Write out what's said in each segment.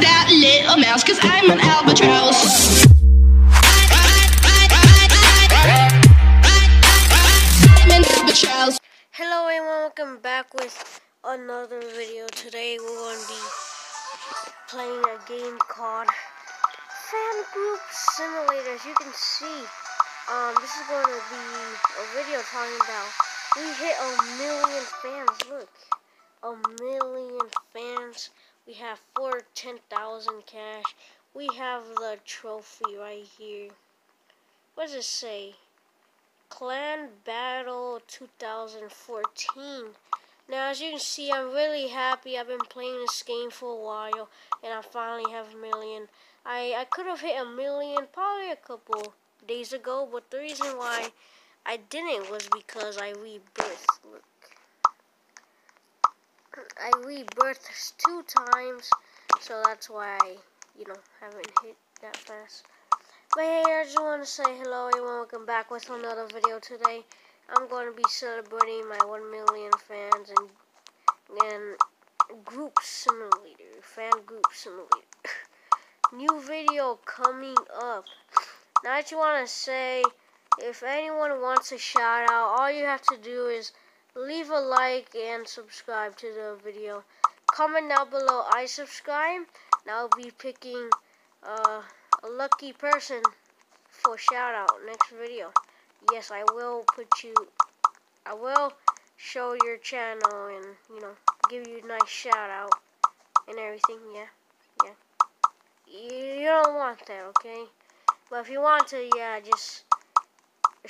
that little mouse, cause I'm an albatross. Hello everyone, welcome back with another video. Today we're going to be playing a game called Fan Group Simulator. As you can see, um, this is going to be a video talking about we hit a million fans. Look, a million fans. We have four 10,000 cash. We have the trophy right here. What does it say? Clan Battle 2014. Now, as you can see, I'm really happy. I've been playing this game for a while, and I finally have a million. I, I could have hit a million probably a couple days ago, but the reason why I didn't was because I rebirthed. Look. I rebirthed two times, so that's why I, you know, haven't hit that fast. But hey, I just want to say hello everyone, welcome back with another video today. I'm going to be celebrating my 1 million fans and, and group simulator, fan group simulator. New video coming up. Now I just want to say, if anyone wants a shout out, all you have to do is leave a like and subscribe to the video. Comment down below, I subscribe, and I'll be picking uh, a lucky person for shout out next video. Yes, I will put you, I will show your channel and, you know, give you a nice shout out and everything, yeah, yeah. You, you don't want that, okay? But if you want to, yeah, just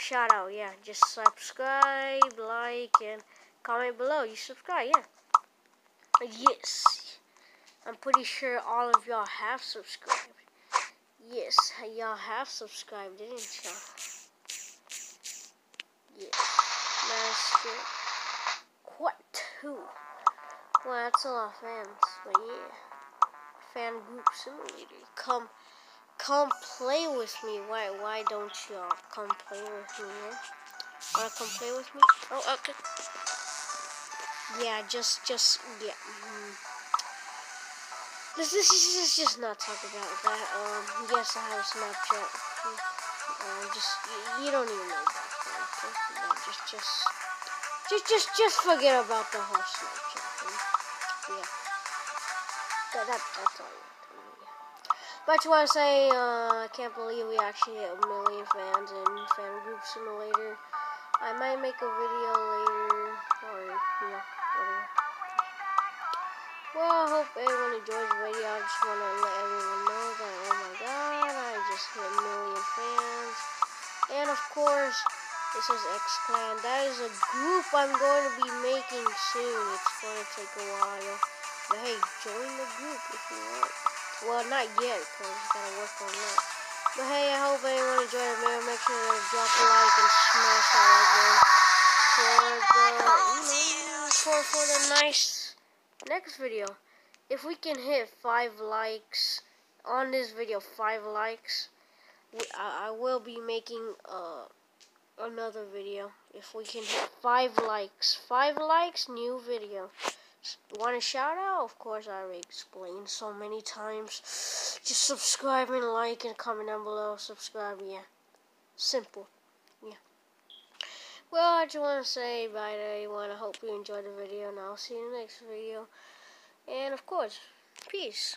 shout out, yeah. Just subscribe, like, and comment below. You subscribe, yeah. Yes. I'm pretty sure all of y'all have subscribed. Yes, y'all have subscribed, didn't y'all? Yes. Master. What? Who? Well, that's a lot of fans, but yeah. Fan group simulator. Come come play with me. Why why don't y'all come play with me. Wanna come play with me? Oh, okay. Yeah, just, just, yeah. Mm. This, this is just, not talk about that. Um, yes, I have Snapchat. Uh, just, you, you don't even know that. No, just, just, just, just, just forget about the whole Snapchat thing. Yeah. That, that, that's all. But I just want to say, uh, I can't believe we actually hit a million fans in Fan Group Simulator. I might make a video later, or, you know, whatever. Well, I hope everyone enjoys the video. I just want to let everyone know that, oh my god, I just hit a million fans. And, of course, this is X-Clan. That is a group I'm going to be making soon. It's going to take a while. But hey, join the group if you want. Well, not yet, because gotta work on that. But hey, I hope everyone enjoyed the video. Make sure to drop a like and smash that like button for the, you know, for, for the nice next video. If we can hit 5 likes on this video, 5 likes, we, I, I will be making uh, another video. If we can hit 5 likes. 5 likes, new video. Want a shout out? Of course, I already explained so many times. Just subscribe and like and comment down below. Subscribe, yeah. Simple. Yeah. Well, I just want to say bye to everyone. I hope you enjoyed the video, and I'll see you in the next video. And, of course, peace.